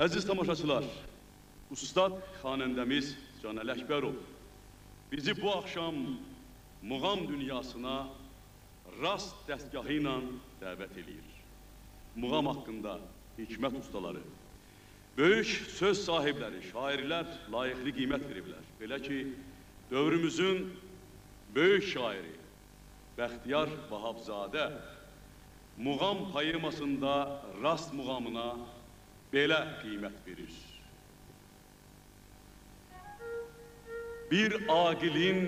Əziz tamaşaçılar, Ustad xanəndəmiz Canəl Əkbərov bizi bu axşam muğam dünyasına rast dəstgahı ilə dəvət edir. Muğam haqqında hikmət ustaları, böyük söz sahibləri, şairlər layiqli qiymət veriblər. Belə ki, dövrümüzün böyük şairi Bəxtiyar Vahabzadə muğam poemasında rast muğamına belə qiymət verir. Bir aqilin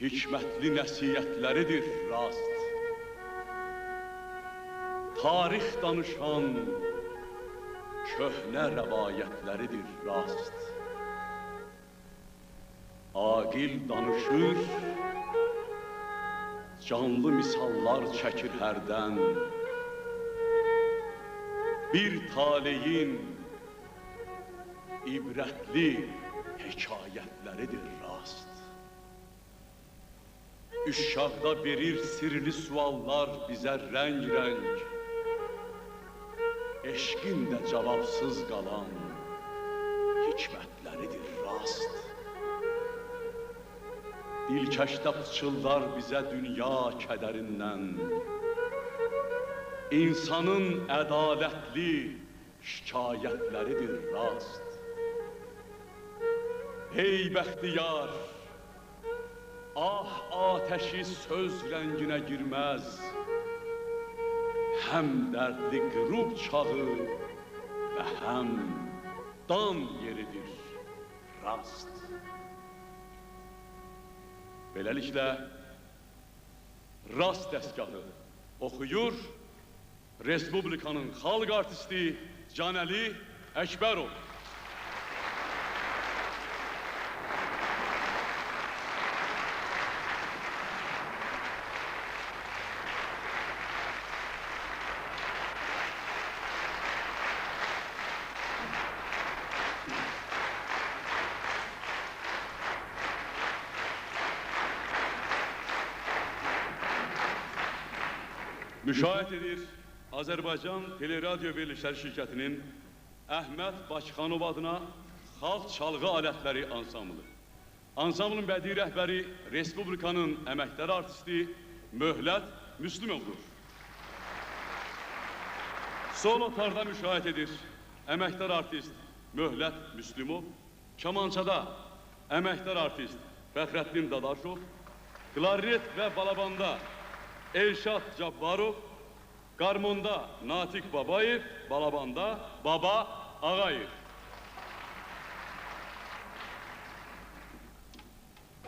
hikmətli nəsiyyətləridir rast. Tarix danışan köhnə rəvayətləridir rast. Aqil danışır, canlı misallar çəkir hərdən. bir taleyin ibretli hikayetleridir rast. Üşşahda verir sirli suallar bize renk renk. Eşkin de cevapsız kalan hikmetleridir rast. Dilkeşte pıçıldar bize dünya kederinden. İnsanın ədalətli şikayətləridir rast. Ey bəxtiyar, ah ateşi söz rənginə girməz. Həm dərdli qürub çağı və həm dan yeridir rast. Beləliklə, rast dəstgahı oxuyur Respublikanın xalq artisti Canəli Əkbərov. Müşahiət edir Azərbaycan Teleradyo Verilişləri Şirkətinin Əhməd Bakıxanov adına Xalq Çalğı Alətləri Ansamblı. Ansamblın bədii rəhbəri Respublikanın əməkdar artisti Möhlət Müslümovdur. Solo tarda müşahiət edir əməkdar artist Möhlət Müslümov, kamançada əməkdar artist Fəxrəddin Dadaşov, klarnet və balabanda Elşad Cabbarov, Garmonda Natik Babayev, Balabanda Baba Ağayev.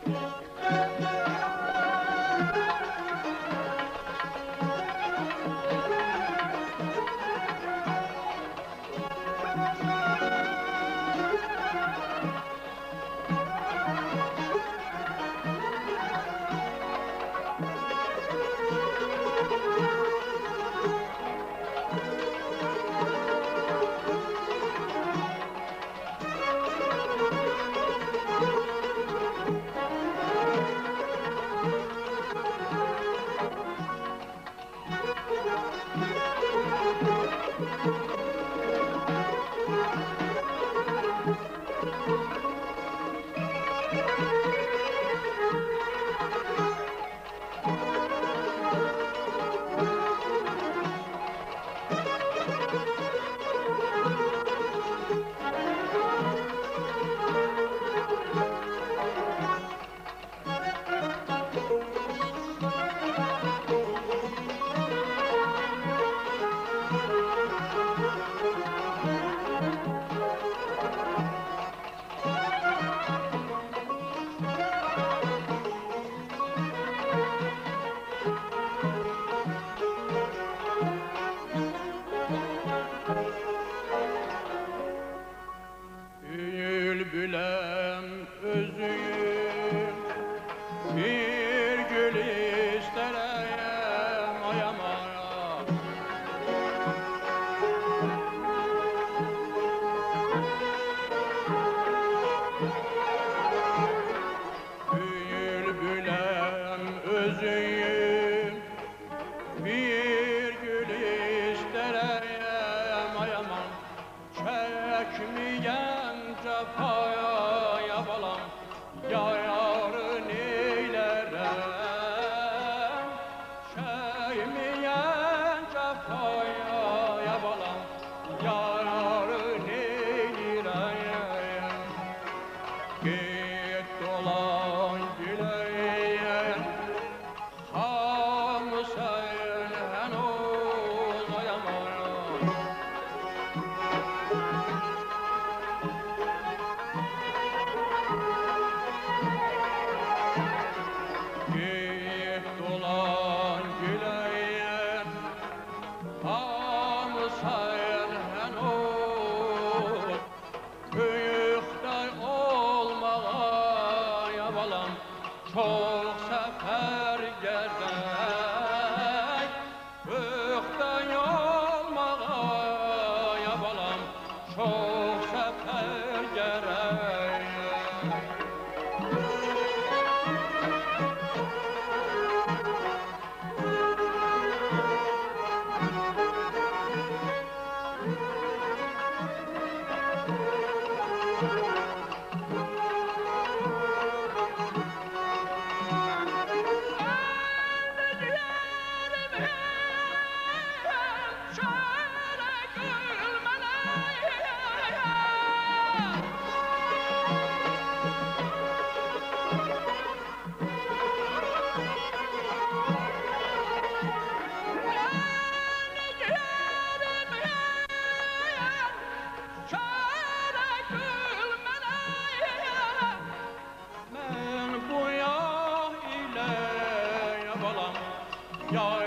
Thank you. your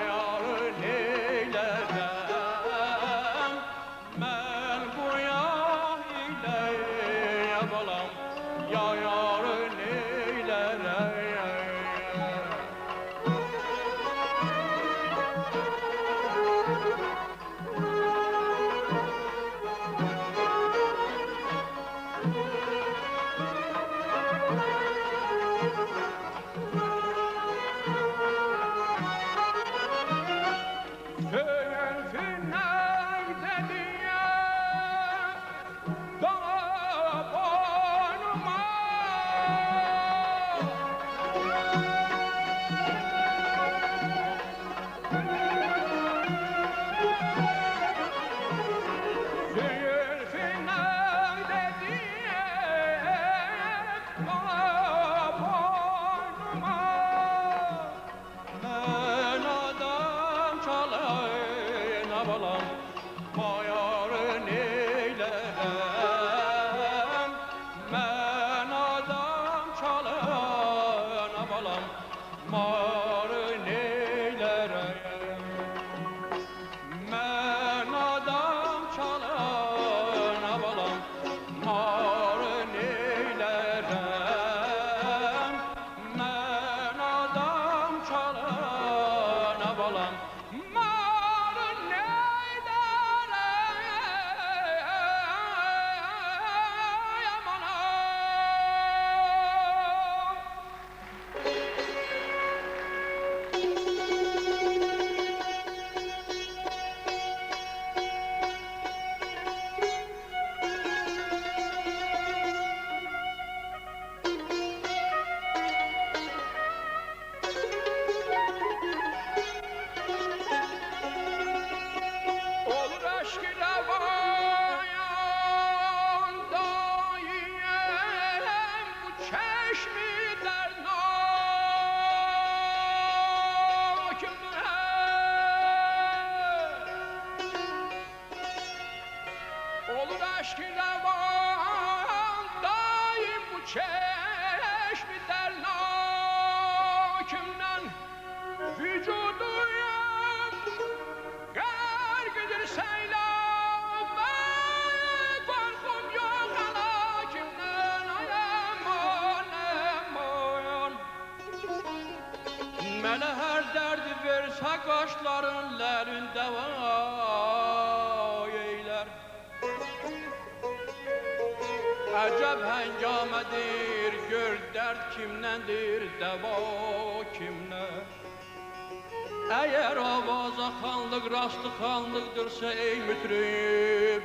sadıqanlıqdır şey mütrib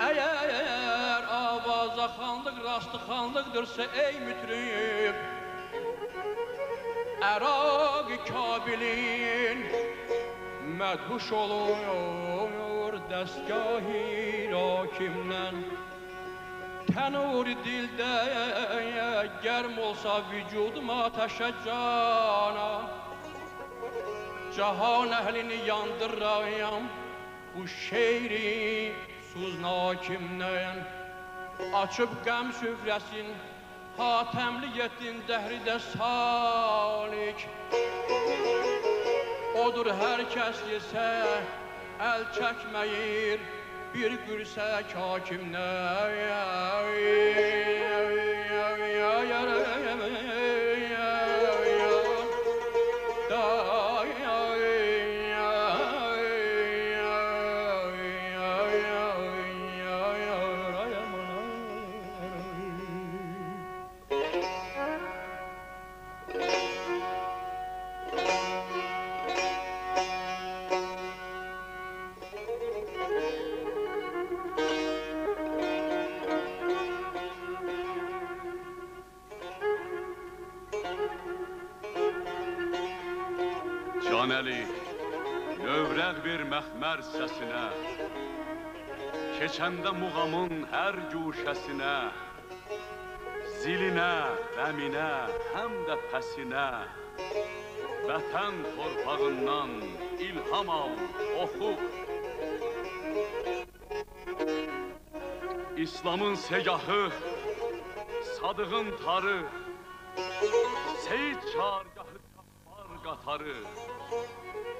Əgər avaza xanlıq, rastı xanlıqdırsa ey mütrib Əraq-ı Kabilin mədhuş olur dəstgah-ı rakimdən Tənur dildə gərm olsa vücudum ateşə cana Cahan əhlini yandırayam bu şeiri suznakimdən Açıb qəm süfrəsin Hatəmli yetdin dəhridə salik. Odur hər kəs yesə əl çəkməyir bir gürsək hakimdən məxmər səsinə, Keçəndə muğamın hər güşəsinə, Zilinə, qəminə, həm də pəsinə, Vətən torpağından ilham al, oxu. İslamın segahı, sadığın tarı, Seyid çargahı tapar qatarı,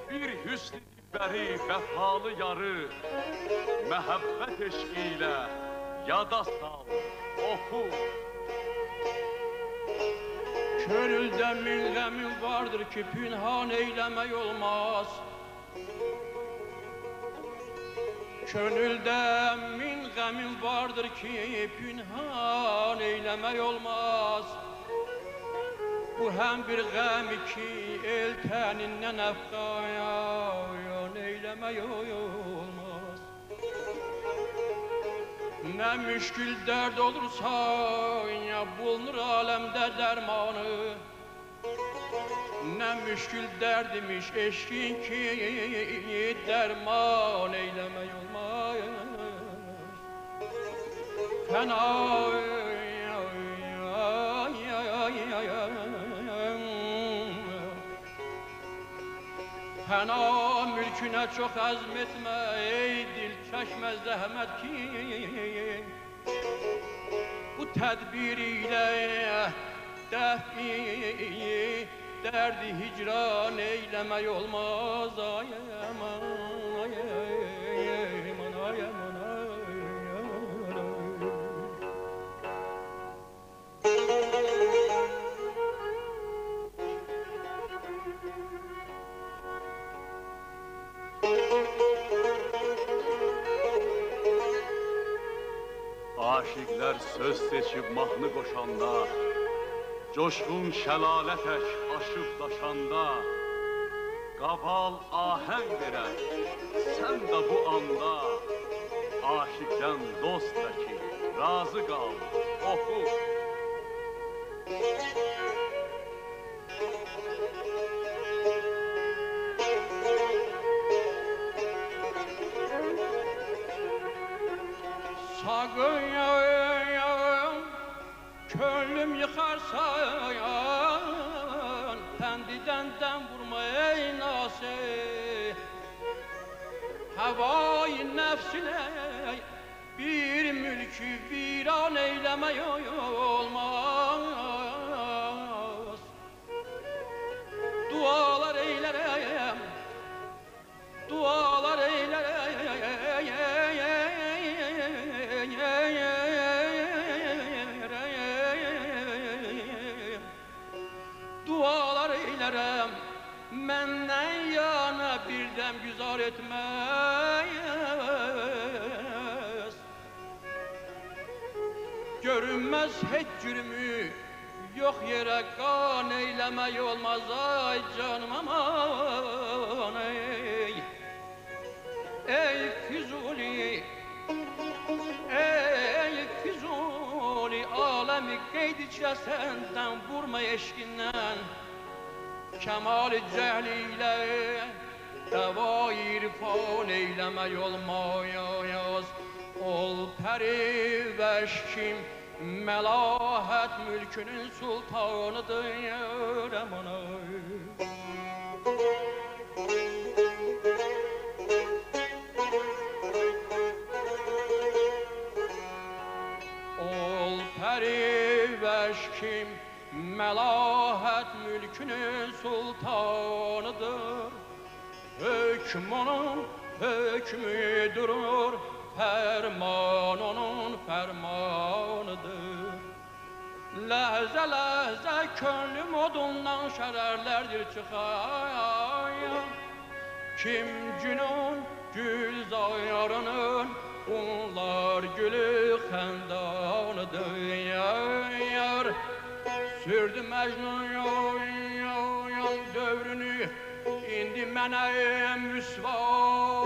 Bir hüsn bəri vəfalı yarı, Məhəbbət eşqi ilə yada sal, oxu. Könüldə min qəmin vardır ki, pünhan eyləmək olmaz. Könüldə min qəmin vardır ki, pünhan eyləmək olmaz. Bu həm bir qəm ki, el tənindən əfqayan eylemeyi olmaz. Ne müşkül dert olursa ya bulunur alemde dermanı. Ne müşkül derdimiş eşkin ki derman eylemeyi olmaz. Fena تنا مülküne çok azmetme ey dil çeşme zahmet ki bu tedbiriyle defi derdi hicran eylemek olmaz ay aman ay, ay. Aşiqlər söz seçib mahnı qoşanda, Coşqun şəlalə tək aşıb daşanda, Qaval ahəng verər, sən də bu anda, Aşiqdən dost təki, razı qal, oxu. Sağıyam, yıkarsan, Pendiden dem vurma ey nasi. Havayı nefsine bir mülkü viran eyleme olmaz. hiç cürmü Yok yere kan eylemeyi olmaz. Ay canım aman ey. Ey Füzuli Ey Füzuli alemi geydikçe senden vurma eşkinden Kemal-i cehliyle Deva irfan eyleme yolmayayız Ol peri veşkim Məlahət mülkünün sultanıdır əman Ol pəri vəşkim Məlahət mülkünün sultanıdır. Hökm onun hökmü durur Fərman onun fərmanıdır Ləhzə ləhzə könlüm odundan şərərlərdir çıxayan Kim günün gülzayarının Onlar gülü xəndanıdır yar Sürdü Məcnun yoyan dövrünü İndi mənə müsvayı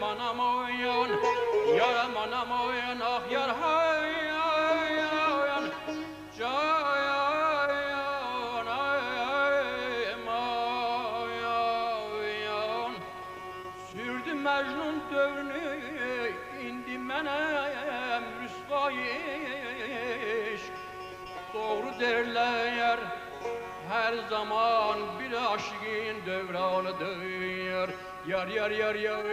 yar manam oyan yar ah yar hay ay oyan jayan ay mayan sürdü mecnun dövrünü indi menem rüsvayiş doğru derler her zaman bir aşkın dövranıdır yar yar yar yar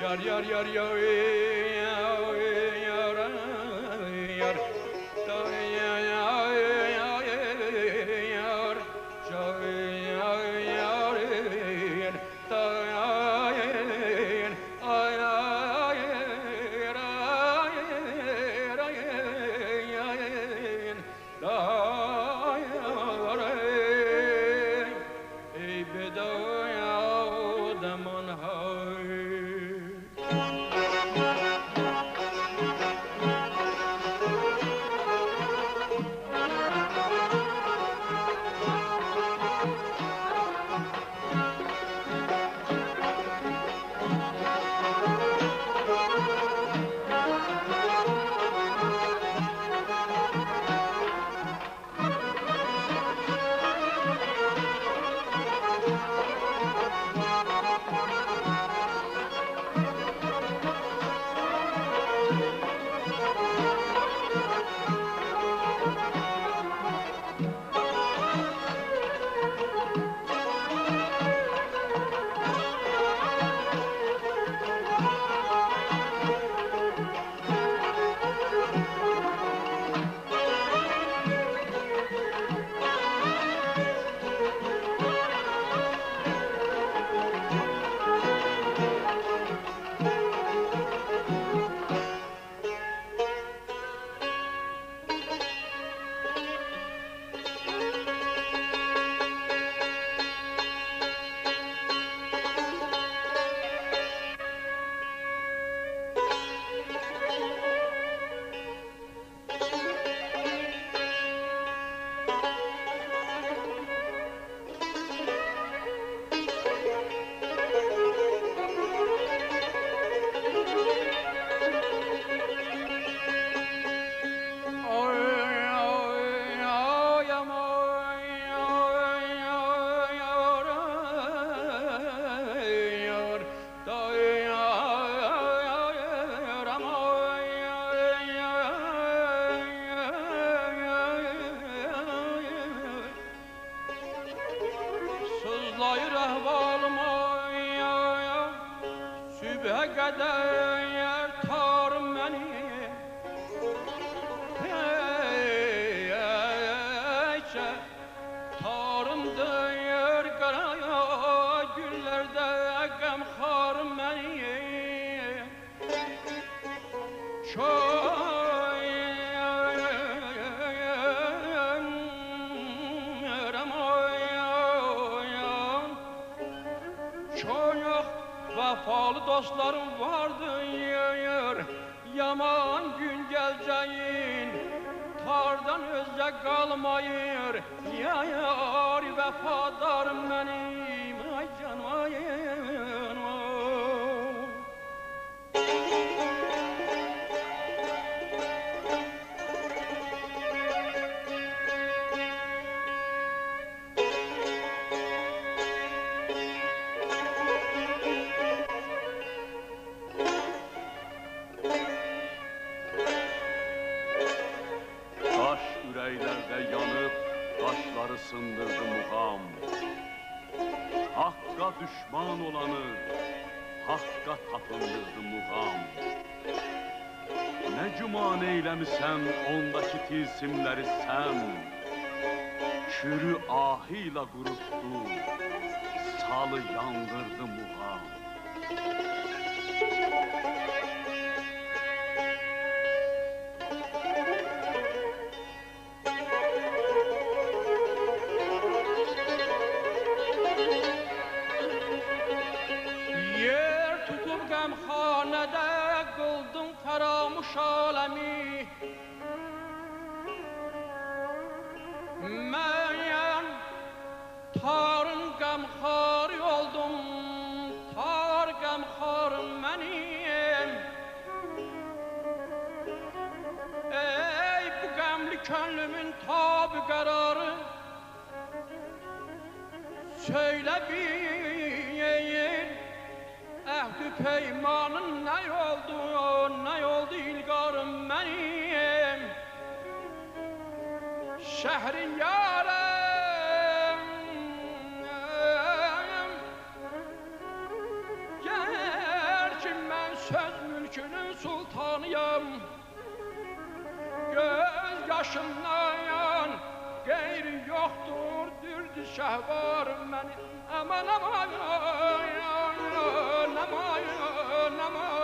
Yar yar yar yar yar ondaki tilsimləri sən, Kürü ahıyla qurutdu, salı yandırdı muğam. Söyle bir Ehdi peymanın ne oldu, ne oldu ilgarım benim. Şehrin yarım Gerçi ben söz mülkünün sultanıyım. Göz yaşımdan gayri شهوار من. اما نمای نمای نمای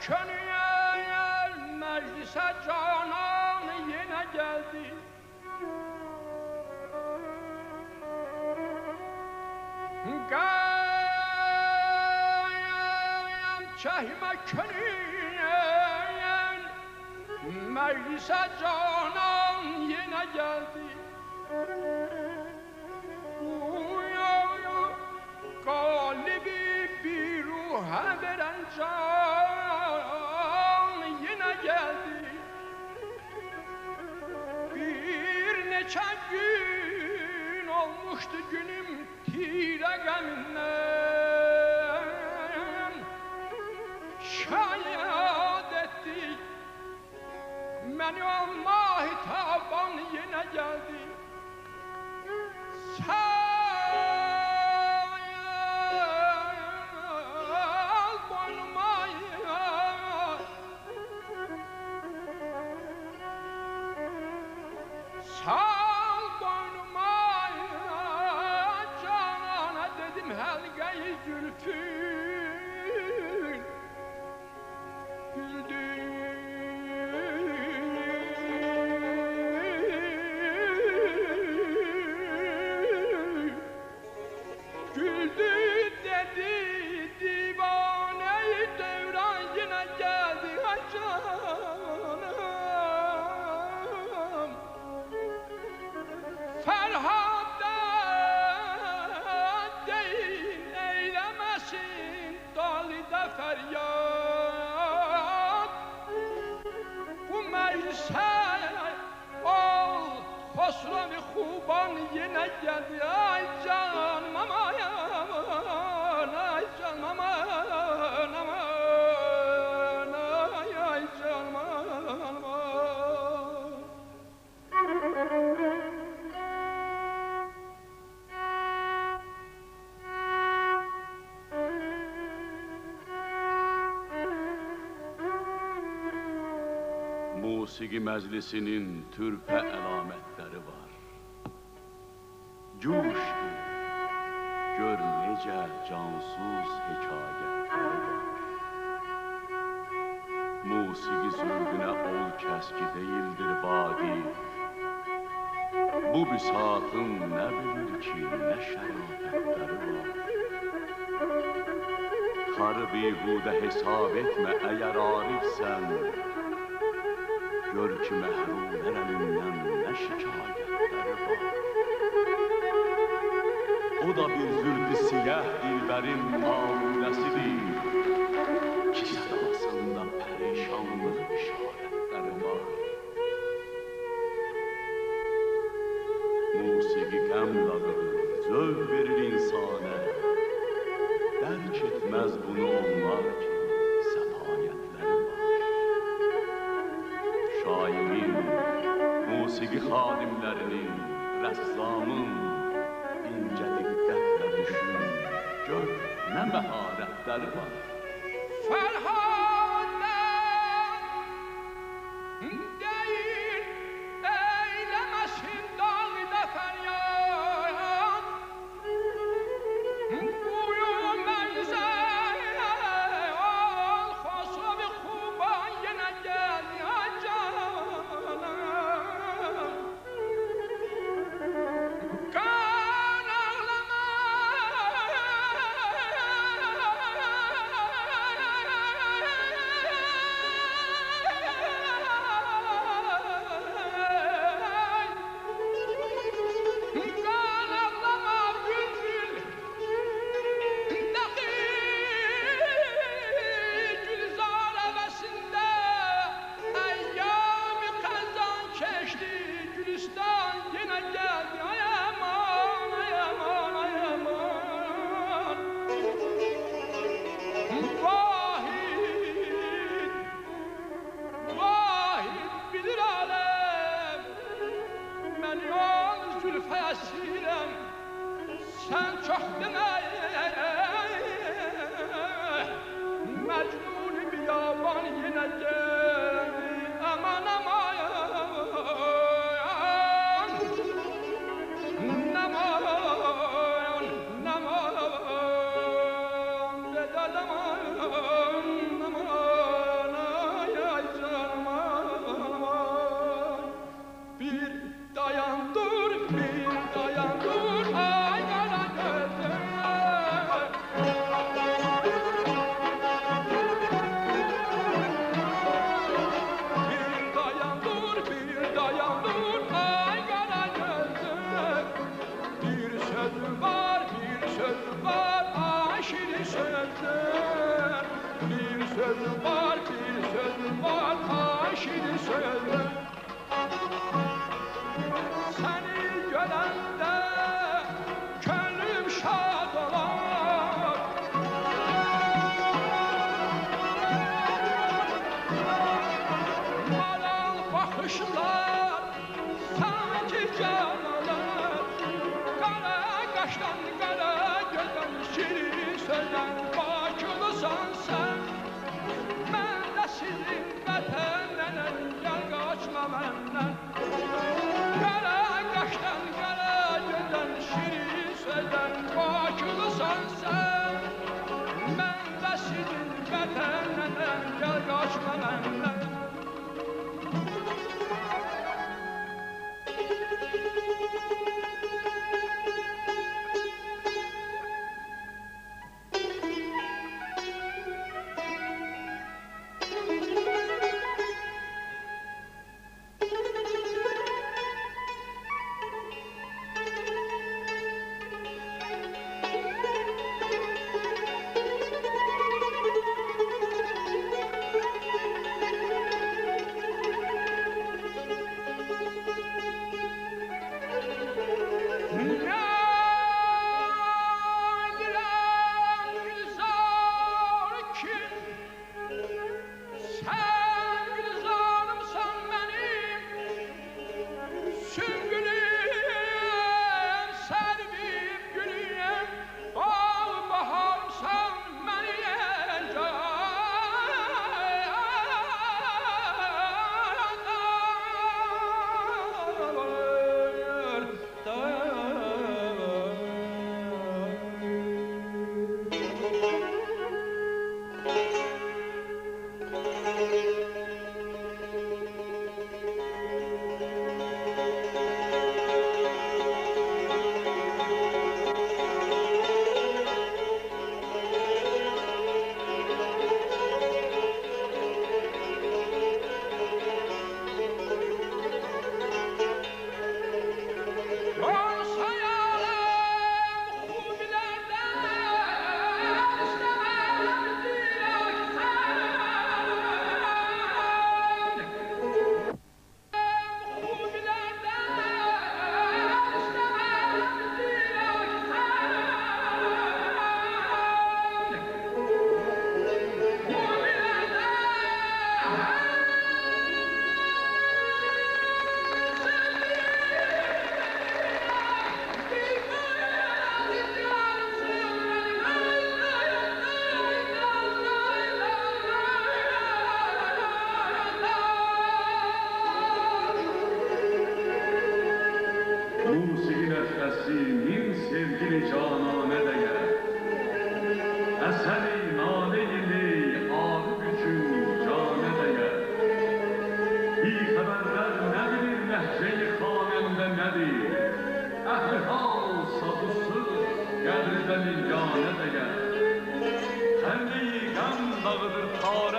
کنی مجلس جانان یه نگردی گایم چهیم کنی مجلس جانان یه نگردی قالبی بیروه برنجان olmuştu günüm tire geminden. Şayet etti beni alma hitaban yine geldi. Musiki meclisinin türpe elametleri var. Coştu, gör necə cansuz hekayetleri var. Musiki zövqünə ol kəski deyildir badi. Bu bisatın nə bilir ki, nə şərafətləri var. Karı beyhude hesab etme eğer arifsen gör ki məhrumlər əlindən nə şikayətləri var. O da bir zülfü siyah dilbərin amiləsidir. The. söz var aşırı sözler Bir söz var bir söz var aşırı sözler Seni görende la la la.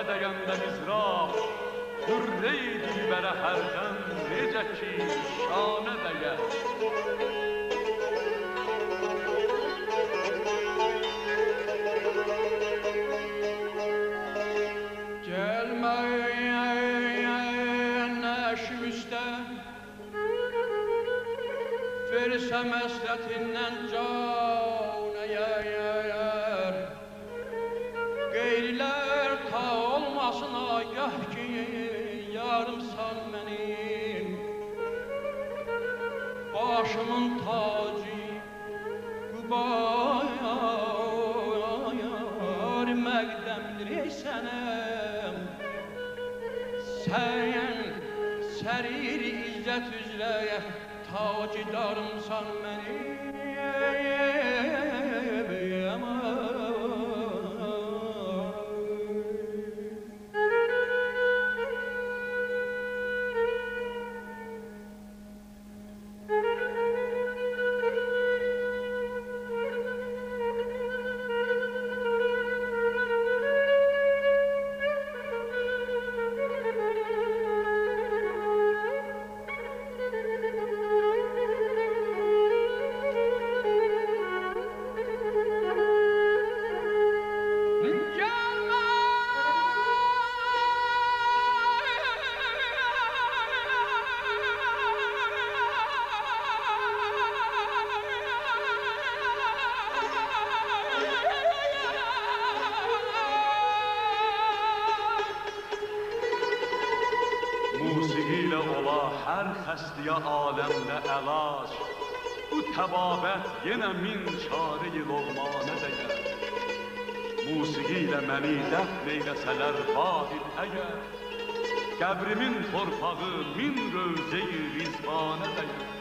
qədəyəndə mizrab Qürrey dilbərə hərdən necə ki şanə dəyər Verirsen mesretinden can Səyen, sərir izzət üzrəyə Tacidarımsan mənim hər xəstəyə aləmdə əlac. Bu təbabət yenə min çarə il olmanə dəyər. Musiqi ilə məni dəfn eyləsələr vahid əgər, Qəbrimin torpağı min rövzəyi rizvanə dəyər.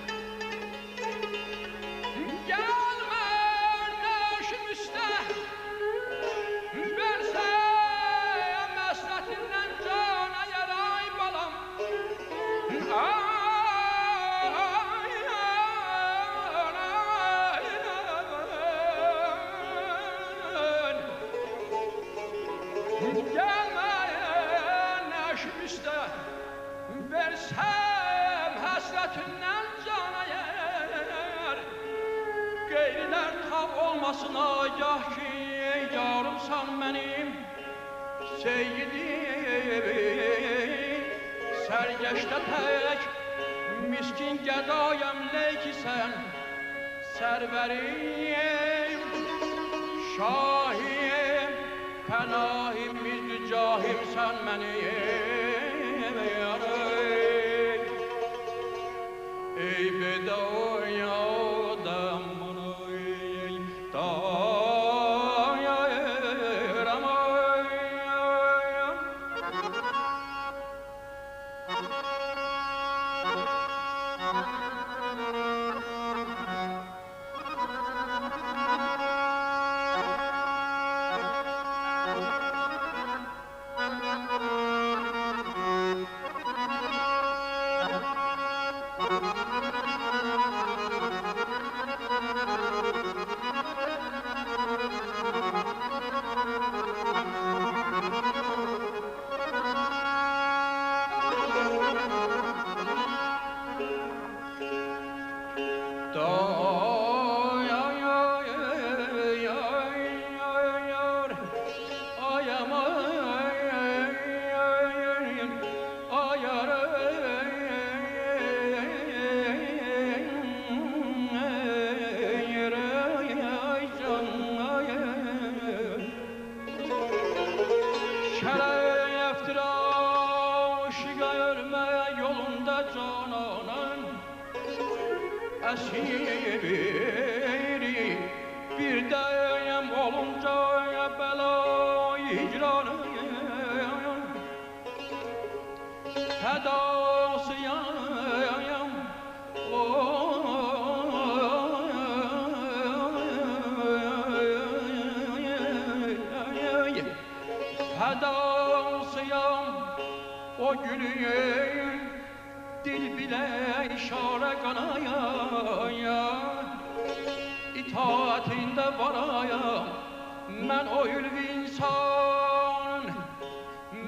Men o ülvi insan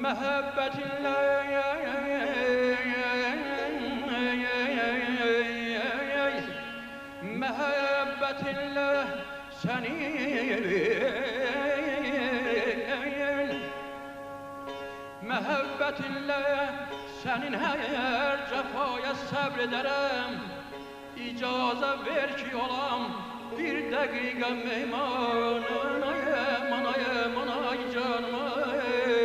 mehebbetinle mehebbetinle seni Məhəbbətinlə sənin hər cəfaya səbr edərəm İcazə ver ki olam Bir de grigam meymanın ayem anayem anay canım ayem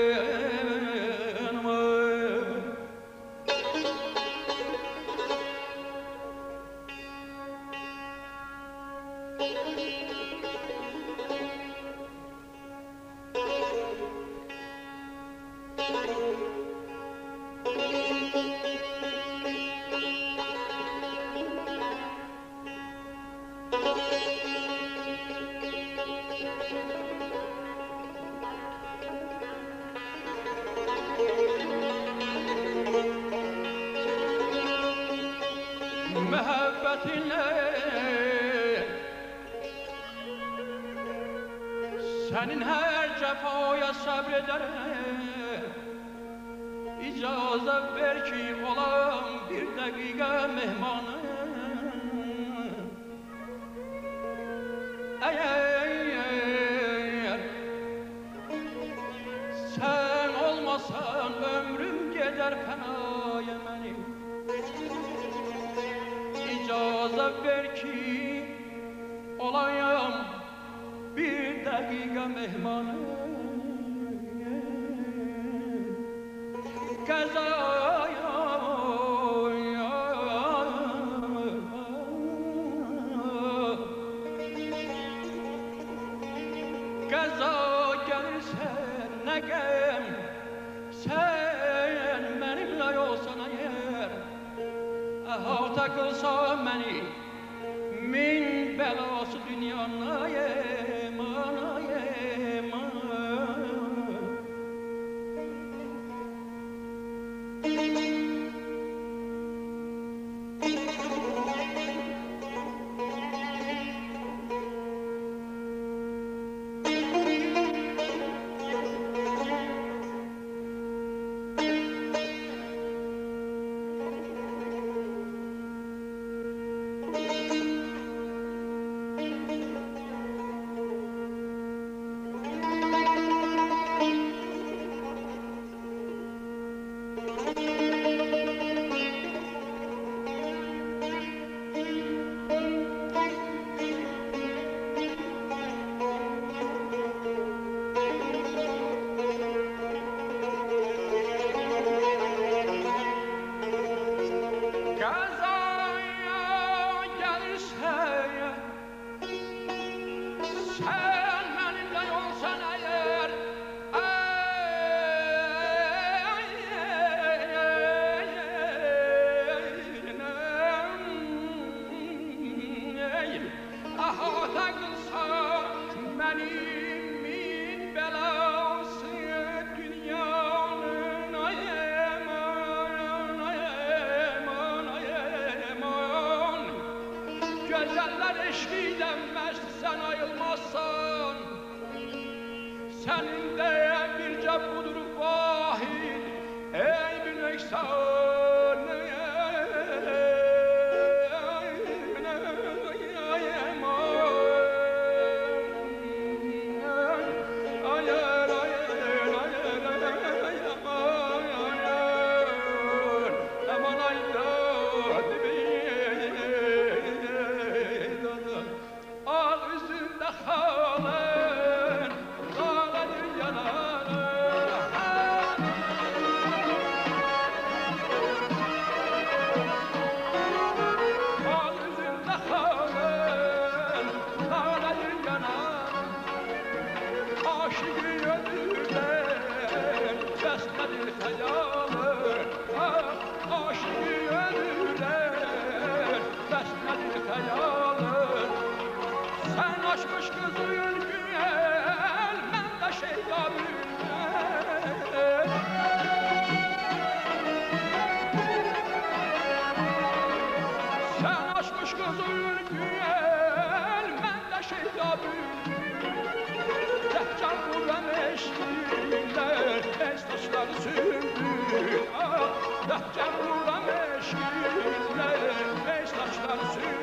Happy Mehmane. eşliğinden mest sen ayılmazsan Senin de I'm not taşlar sür.